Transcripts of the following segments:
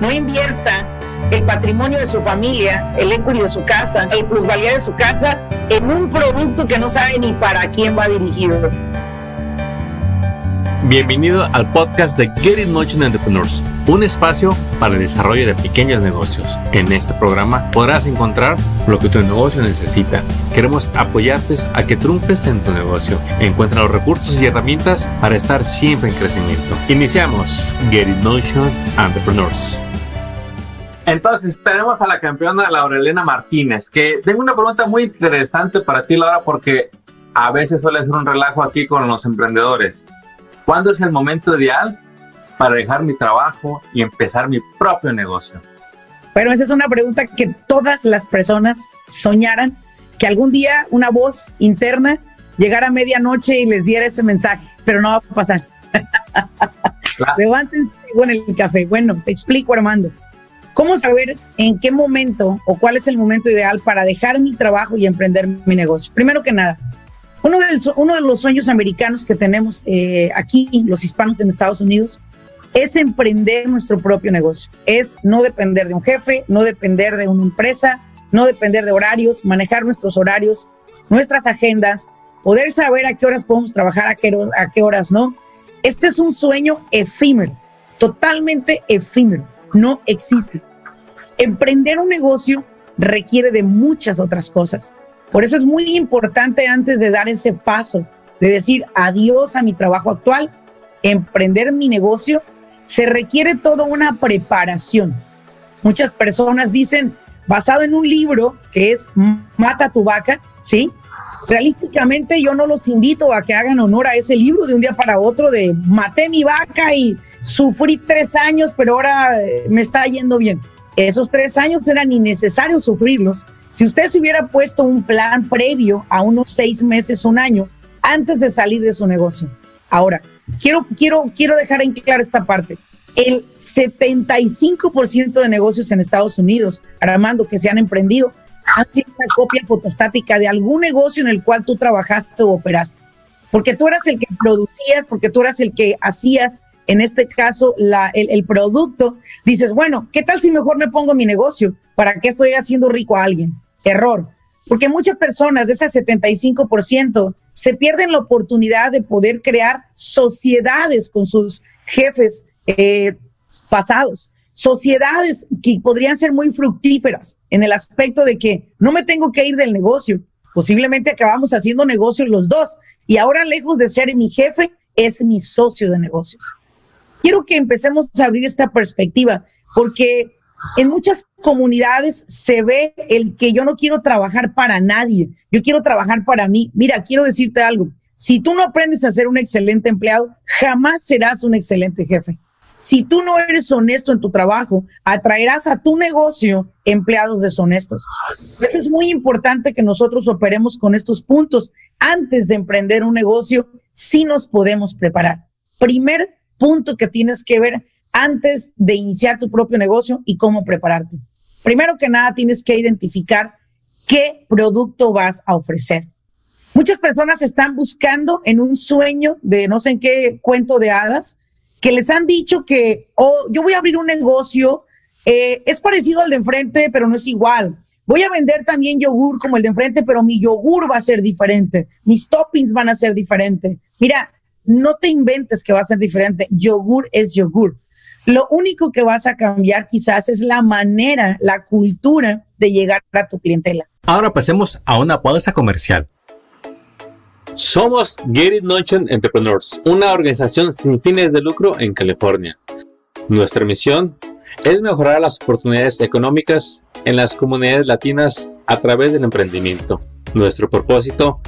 no invierta el patrimonio de su familia, el equity de su casa, el plusvalía de su casa en un producto que no sabe ni para quién va dirigido. Bienvenido al podcast de Get It Motion Entrepreneurs, un espacio para el desarrollo de pequeños negocios. En este programa podrás encontrar lo que tu negocio necesita. Queremos apoyarte a que triunfes en tu negocio. Encuentra los recursos y herramientas para estar siempre en crecimiento. Iniciamos Get It Motion Entrepreneurs. Entonces, tenemos a la campeona Laurelena Martínez, que tengo una pregunta muy interesante para ti, Laura, porque a veces suele ser un relajo aquí con los emprendedores. ¿Cuándo es el momento ideal para dejar mi trabajo y empezar mi propio negocio? Bueno, esa es una pregunta que todas las personas soñaran, que algún día una voz interna llegara a medianoche y les diera ese mensaje, pero no va a pasar. Levántense con el café. Bueno, te explico, Armando. ¿Cómo saber en qué momento o cuál es el momento ideal para dejar mi trabajo y emprender mi negocio? Primero que nada, uno de, uno de los sueños americanos que tenemos eh, aquí, los hispanos en Estados Unidos, es emprender nuestro propio negocio. Es no depender de un jefe, no depender de una empresa, no depender de horarios, manejar nuestros horarios, nuestras agendas, poder saber a qué horas podemos trabajar, a qué, a qué horas no. Este es un sueño efímero, totalmente efímero, no existe. Emprender un negocio requiere de muchas otras cosas. Por eso es muy importante antes de dar ese paso, de decir adiós a mi trabajo actual, emprender mi negocio, se requiere toda una preparación. Muchas personas dicen, basado en un libro que es Mata tu vaca, ¿sí? Realísticamente yo no los invito a que hagan honor a ese libro de un día para otro de maté mi vaca y sufrí tres años, pero ahora eh, me está yendo bien. Esos tres años eran innecesarios sufrirlos si usted se hubiera puesto un plan previo a unos seis meses, un año, antes de salir de su negocio. Ahora, quiero, quiero, quiero dejar en claro esta parte. El 75% de negocios en Estados Unidos, Armando, que se han emprendido, han sido una copia fotostática de algún negocio en el cual tú trabajaste o operaste. Porque tú eras el que producías, porque tú eras el que hacías, en este caso, la, el, producto, dices, bueno, ¿qué tal si mejor me pongo mi negocio? ¿Para qué estoy haciendo rico a alguien? Error. Porque muchas personas de ese 75% se pierden la oportunidad de poder crear sociedades con sus jefes eh, pasados. Sociedades que podrían ser muy fructíferas en el aspecto de que no me tengo que ir del negocio. Posiblemente acabamos haciendo negocios los dos. Y ahora, lejos de ser mi jefe, es mi socio de negocios quiero que empecemos a abrir esta perspectiva, porque en muchas comunidades se ve el que yo no quiero trabajar para nadie, yo quiero trabajar para mí. Mira, quiero decirte algo, si tú no aprendes a ser un excelente empleado, jamás serás un excelente jefe. Si tú no eres honesto en tu trabajo, atraerás a tu negocio empleados deshonestos. es muy importante que nosotros operemos con estos puntos. Antes de emprender un negocio, sí nos podemos preparar. Primer punto que tienes que ver antes de iniciar tu propio negocio y cómo prepararte. Primero que nada, tienes que identificar qué producto vas a ofrecer. Muchas personas están buscando en un sueño de no sé en qué cuento de hadas que les han dicho que oh, yo voy a abrir un negocio, eh, es parecido al de enfrente, pero no es igual. Voy a vender también yogur como el de enfrente, pero mi yogur va a ser diferente, mis toppings van a ser diferentes. Mira, no te inventes que va a ser diferente. Yogur es yogur. Lo único que vas a cambiar quizás es la manera, la cultura de llegar a tu clientela. Ahora pasemos a una pausa comercial. Somos Get It Notion Entrepreneurs, una organización sin fines de lucro en California. Nuestra misión es mejorar las oportunidades económicas en las comunidades latinas a través del emprendimiento. Nuestro propósito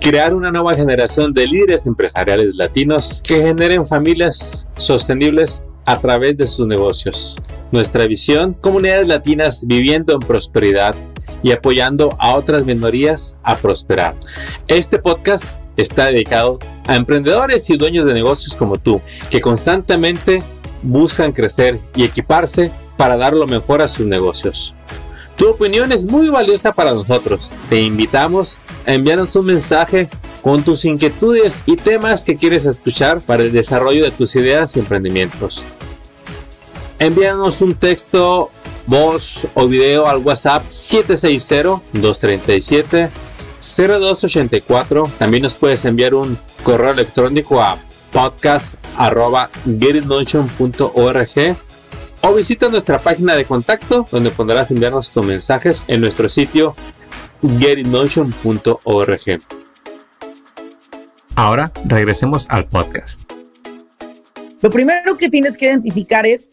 crear una nueva generación de líderes empresariales latinos que generen familias sostenibles a través de sus negocios. Nuestra visión, comunidades latinas viviendo en prosperidad y apoyando a otras minorías a prosperar. Este podcast está dedicado a emprendedores y dueños de negocios como tú, que constantemente buscan crecer y equiparse para dar lo mejor a sus negocios. Tu opinión es muy valiosa para nosotros. Te invitamos a enviarnos un mensaje con tus inquietudes y temas que quieres escuchar para el desarrollo de tus ideas y emprendimientos. envíanos un texto, voz o video al WhatsApp 760-237-0284. También nos puedes enviar un correo electrónico a podcast.getitmotion.org o visita nuestra página de contacto donde podrás enviarnos tus mensajes en nuestro sitio getitmotion.org. Ahora regresemos al podcast. Lo primero que tienes que identificar es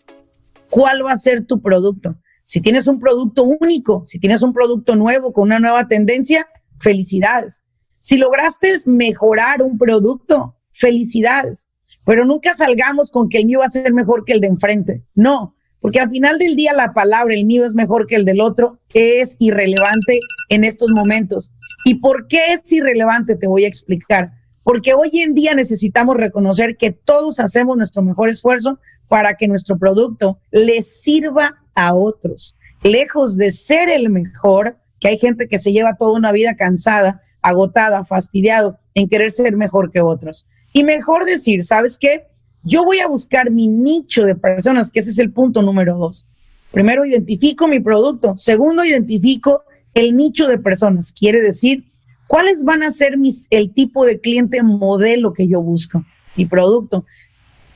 cuál va a ser tu producto. Si tienes un producto único, si tienes un producto nuevo con una nueva tendencia, felicidades. Si lograste mejorar un producto, felicidades. Pero nunca salgamos con que el mío va a ser mejor que el de enfrente. No, porque al final del día la palabra, el mío es mejor que el del otro, es irrelevante en estos momentos. ¿Y por qué es irrelevante? Te voy a explicar porque hoy en día necesitamos reconocer que todos hacemos nuestro mejor esfuerzo para que nuestro producto le sirva a otros. Lejos de ser el mejor, que hay gente que se lleva toda una vida cansada, agotada, fastidiado en querer ser mejor que otros. Y mejor decir, ¿sabes qué? Yo voy a buscar mi nicho de personas, que ese es el punto número dos. Primero, identifico mi producto. Segundo, identifico el nicho de personas. Quiere decir, ¿Cuáles van a ser mis, el tipo de cliente modelo que yo busco? Mi producto.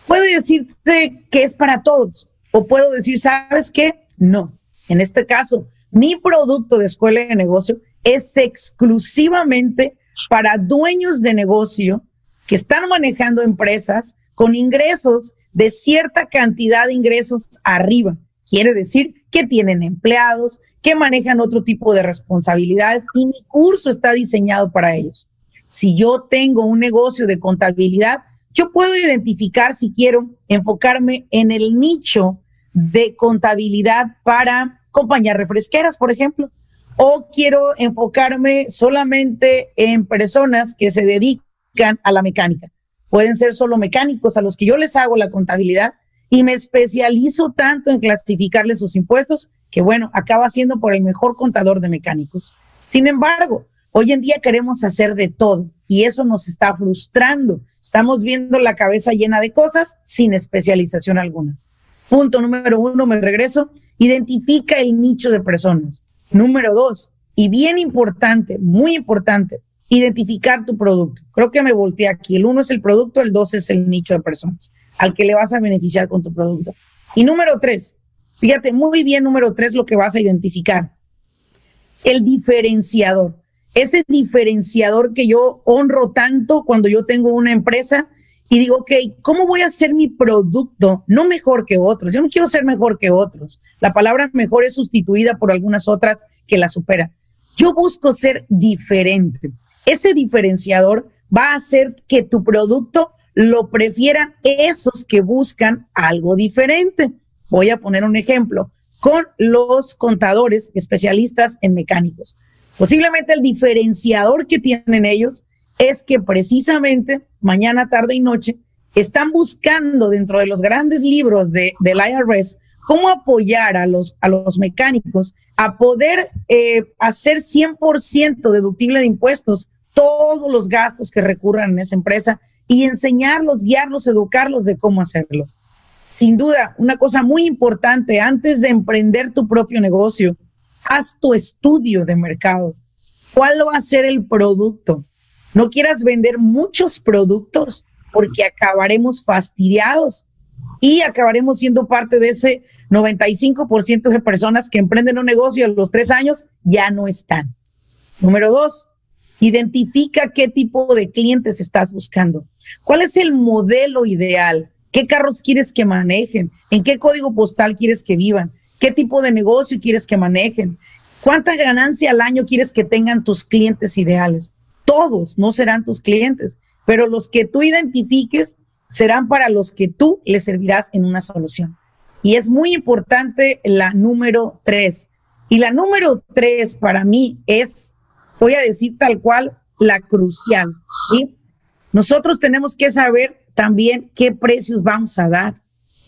Puedo decirte que es para todos o puedo decir, ¿sabes qué? No. En este caso, mi producto de escuela de negocio es exclusivamente para dueños de negocio que están manejando empresas con ingresos de cierta cantidad de ingresos arriba. Quiere decir que tienen empleados, que manejan otro tipo de responsabilidades y mi curso está diseñado para ellos. Si yo tengo un negocio de contabilidad, yo puedo identificar si quiero enfocarme en el nicho de contabilidad para compañías refresqueras, por ejemplo, o quiero enfocarme solamente en personas que se dedican a la mecánica. Pueden ser solo mecánicos a los que yo les hago la contabilidad y me especializo tanto en clasificarle sus impuestos que, bueno, acaba siendo por el mejor contador de mecánicos. Sin embargo, hoy en día queremos hacer de todo y eso nos está frustrando. Estamos viendo la cabeza llena de cosas sin especialización alguna. Punto número uno, me regreso, identifica el nicho de personas. Número dos, y bien importante, muy importante, identificar tu producto. Creo que me volteé aquí. El uno es el producto, el dos es el nicho de personas al que le vas a beneficiar con tu producto. Y número tres, fíjate muy bien, número tres, lo que vas a identificar. El diferenciador. Ese diferenciador que yo honro tanto cuando yo tengo una empresa y digo, ok, ¿cómo voy a hacer mi producto no mejor que otros? Yo no quiero ser mejor que otros. La palabra mejor es sustituida por algunas otras que la superan. Yo busco ser diferente. Ese diferenciador va a hacer que tu producto lo prefieran esos que buscan algo diferente. Voy a poner un ejemplo con los contadores especialistas en mecánicos. Posiblemente el diferenciador que tienen ellos es que precisamente mañana, tarde y noche están buscando dentro de los grandes libros de, del IRS cómo apoyar a los, a los mecánicos a poder eh, hacer 100% deductible de impuestos todos los gastos que recurran en esa empresa y enseñarlos, guiarlos, educarlos de cómo hacerlo. Sin duda, una cosa muy importante, antes de emprender tu propio negocio, haz tu estudio de mercado. ¿Cuál va a ser el producto? No quieras vender muchos productos porque acabaremos fastidiados y acabaremos siendo parte de ese 95% de personas que emprenden un negocio a los tres años ya no están. Número dos, identifica qué tipo de clientes estás buscando. ¿Cuál es el modelo ideal? ¿Qué carros quieres que manejen? ¿En qué código postal quieres que vivan? ¿Qué tipo de negocio quieres que manejen? ¿Cuánta ganancia al año quieres que tengan tus clientes ideales? Todos no serán tus clientes, pero los que tú identifiques serán para los que tú les servirás en una solución. Y es muy importante la número tres. Y la número tres para mí es, voy a decir tal cual, la crucial. ¿sí? Nosotros tenemos que saber también qué precios vamos a dar.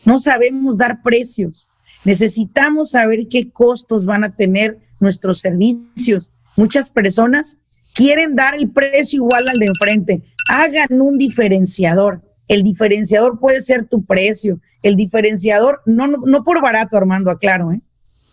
No sabemos dar precios. Necesitamos saber qué costos van a tener nuestros servicios. Muchas personas quieren dar el precio igual al de enfrente. Hagan un diferenciador. El diferenciador puede ser tu precio. El diferenciador, no, no, no por barato, Armando, aclaro, ¿eh?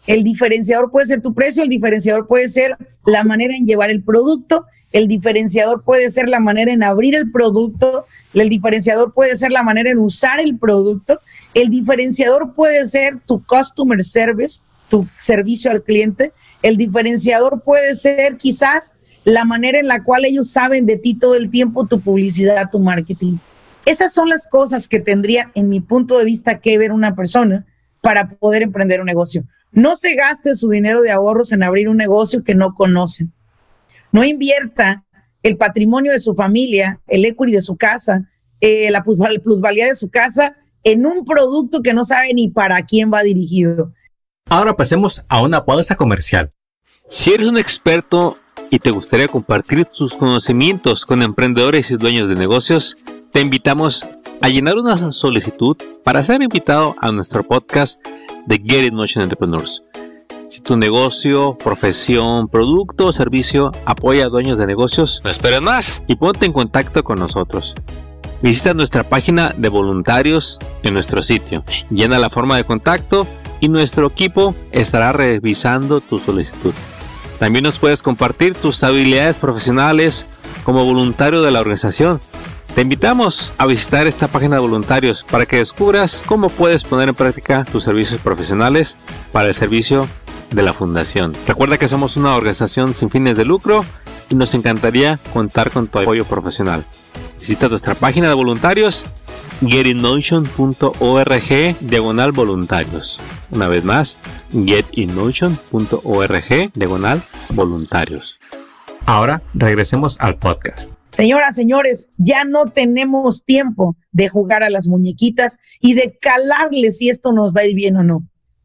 El diferenciador puede ser tu precio, el diferenciador puede ser la manera en llevar el producto, el diferenciador puede ser la manera en abrir el producto, el diferenciador puede ser la manera en usar el producto, el diferenciador puede ser tu customer service, tu servicio al cliente, el diferenciador puede ser quizás la manera en la cual ellos saben de ti todo el tiempo, tu publicidad, tu marketing. Esas son las cosas que tendría, en mi punto de vista, que ver una persona para poder emprender un negocio. No se gaste su dinero de ahorros en abrir un negocio que no conocen. No invierta el patrimonio de su familia, el equity de su casa, eh, la plusvalía de su casa en un producto que no sabe ni para quién va dirigido. Ahora pasemos a una pausa comercial. Si eres un experto y te gustaría compartir tus conocimientos con emprendedores y dueños de negocios, te invitamos a llenar una solicitud para ser invitado a nuestro podcast de Get It Motion Entrepreneurs. Si tu negocio, profesión, producto o servicio apoya a dueños de negocios, no esperes más y ponte en contacto con nosotros. Visita nuestra página de voluntarios en nuestro sitio. Llena la forma de contacto y nuestro equipo estará revisando tu solicitud. También nos puedes compartir tus habilidades profesionales como voluntario de la organización te invitamos a visitar esta página de voluntarios para que descubras cómo puedes poner en práctica tus servicios profesionales para el servicio de la Fundación. Recuerda que somos una organización sin fines de lucro y nos encantaría contar con tu apoyo profesional. Visita nuestra página de voluntarios getinmotion.org diagonal voluntarios. Una vez más, getinmotion.org diagonal voluntarios. Ahora regresemos al podcast. Señoras, señores, ya no tenemos tiempo de jugar a las muñequitas y de calarles si esto nos va a ir bien o no.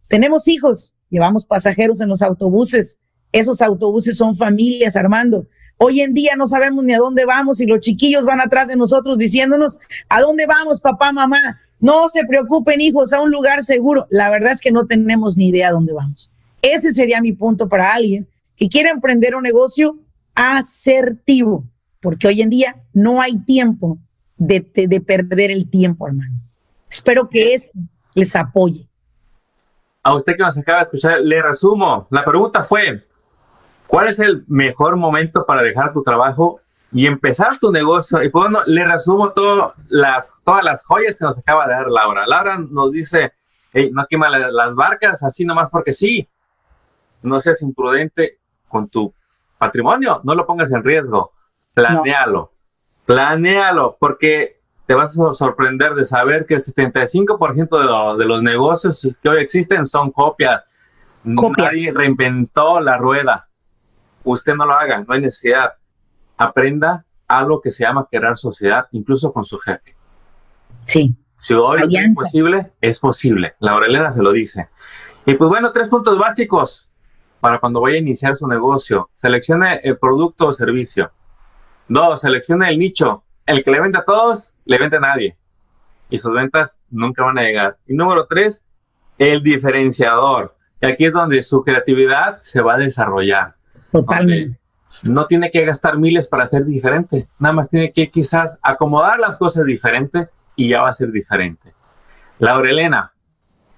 Tenemos hijos, llevamos pasajeros en los autobuses. Esos autobuses son familias, Armando. Hoy en día no sabemos ni a dónde vamos y los chiquillos van atrás de nosotros diciéndonos, ¿a dónde vamos, papá, mamá? No se preocupen, hijos, a un lugar seguro. La verdad es que no tenemos ni idea a dónde vamos. Ese sería mi punto para alguien que quiere emprender un negocio asertivo porque hoy en día no hay tiempo de, perder el tiempo, hermano. Espero que esto les apoye. A usted que nos acaba de escuchar, le resumo. La pregunta fue, ¿cuál es el mejor momento para dejar tu trabajo y empezar tu negocio? Y pues bueno, le resumo todo las, todas las joyas que nos acaba de dar Laura. Laura nos dice, no quema las barcas así nomás porque sí. No seas imprudente con tu patrimonio, no lo pongas en riesgo. Planealo, planealo, porque te vas a sorprender de saber que el 75% de, de, los negocios que hoy existen son copias. Nadie reinventó la rueda. Usted no lo haga, no hay necesidad. Aprenda algo que se llama crear sociedad, incluso con su jefe. Sí. Si hoy lo es posible, es posible. La Aurelena se lo dice. Y pues bueno, tres puntos básicos para cuando vaya a iniciar su negocio. Seleccione el producto o servicio Dos, selecciona el nicho. El que le vende a todos, le vende a nadie. Y sus ventas nunca van a llegar. Y número tres, el diferenciador. Y aquí es donde su creatividad se va a desarrollar. Totalmente. No tiene que gastar miles para ser diferente. Nada más tiene que quizás acomodar las cosas diferente y ya va a ser diferente. Laura Elena,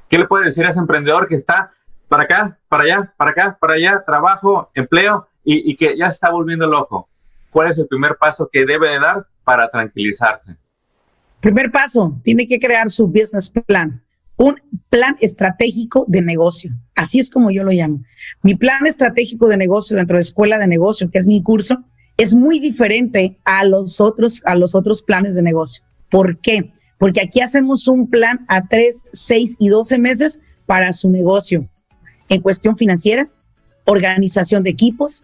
¿qué le puede decir a ese emprendedor que está para acá, para allá, para acá, para allá, trabajo, empleo y, y que ya se está volviendo loco? ¿Cuál es el primer paso que debe de dar para tranquilizarse? Primer paso, tiene que crear su business plan, un plan estratégico de negocio. Así es como yo lo llamo. Mi plan estratégico de negocio dentro de Escuela de Negocio, que es mi curso, es muy diferente a los otros, a los otros planes de negocio. ¿Por qué? Porque aquí hacemos un plan a 3, 6 y 12 meses para su negocio en cuestión financiera, organización de equipos,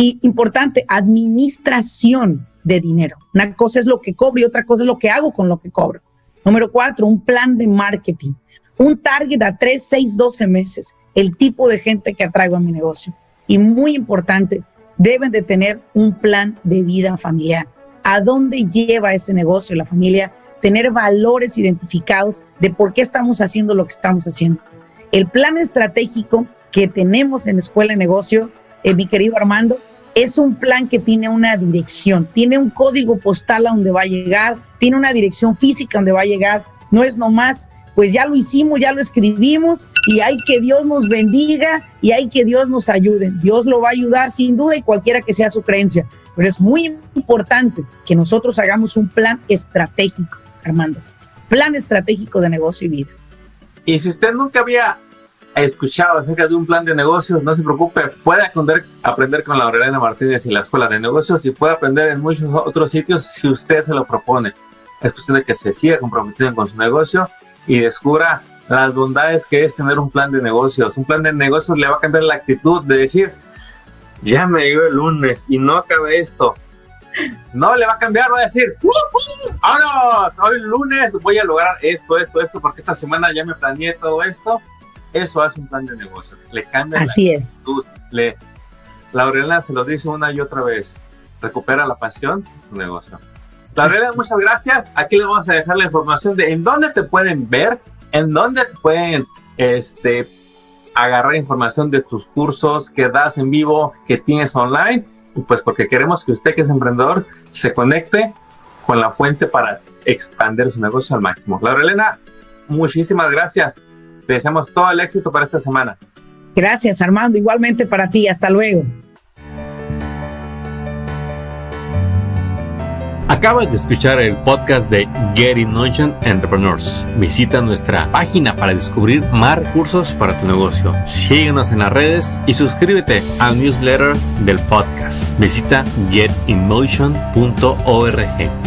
y importante, administración de dinero. Una cosa es lo que cobro y otra cosa es lo que hago con lo que cobro. Número cuatro, un plan de marketing. Un target a 3, 6, 12 meses. El tipo de gente que atraigo a mi negocio. Y muy importante, deben de tener un plan de vida familiar. ¿A dónde lleva ese negocio la familia? Tener valores identificados de por qué estamos haciendo lo que estamos haciendo. El plan estratégico que tenemos en Escuela de Negocio, eh, mi querido Armando, es un plan que tiene una dirección, tiene un código postal a donde va a llegar, tiene una dirección física donde va a llegar, no es nomás, pues ya lo hicimos, ya lo escribimos y hay que Dios nos bendiga y hay que Dios nos ayude. Dios lo va a ayudar sin duda y cualquiera que sea su creencia, pero es muy importante que nosotros hagamos un plan estratégico, Armando, plan estratégico de negocio y vida. Y si usted nunca había escuchado acerca de un plan de negocios, no se preocupe, puede aprender, aprender con Laurelena Martínez y la Escuela de Negocios y puede aprender en muchos otros sitios si usted se lo propone. Es cuestión de que se siga comprometiendo con su negocio y descubra las bondades que es tener un plan de negocios. Un plan de negocios le va a cambiar la actitud de decir, ya me llegó el lunes y no acabé esto. No, le va a cambiar, va a decir, ¡Vámonos! Hoy lunes voy a lograr esto, esto, esto, porque esta semana ya me planeé todo esto eso hace un plan de negocios. Le cambia Así la es. actitud. Le, Laurela se lo dice una y otra vez. Recupera la pasión tu negocio. Laurela, muchas gracias. Aquí le vamos a dejar la información de en dónde te pueden ver, en dónde te pueden este, agarrar información de tus cursos que das en vivo, que tienes online. Pues porque queremos que usted que es emprendedor se conecte con la fuente para expandir su negocio al máximo. Laurelena, muchísimas gracias. Te deseamos todo el éxito para esta semana. Gracias, Armando. Igualmente para ti. Hasta luego. Acabas de escuchar el podcast de Get in Motion Entrepreneurs. Visita nuestra página para descubrir más recursos para tu negocio. Síguenos en las redes y suscríbete al newsletter del podcast. Visita getinmotion.org.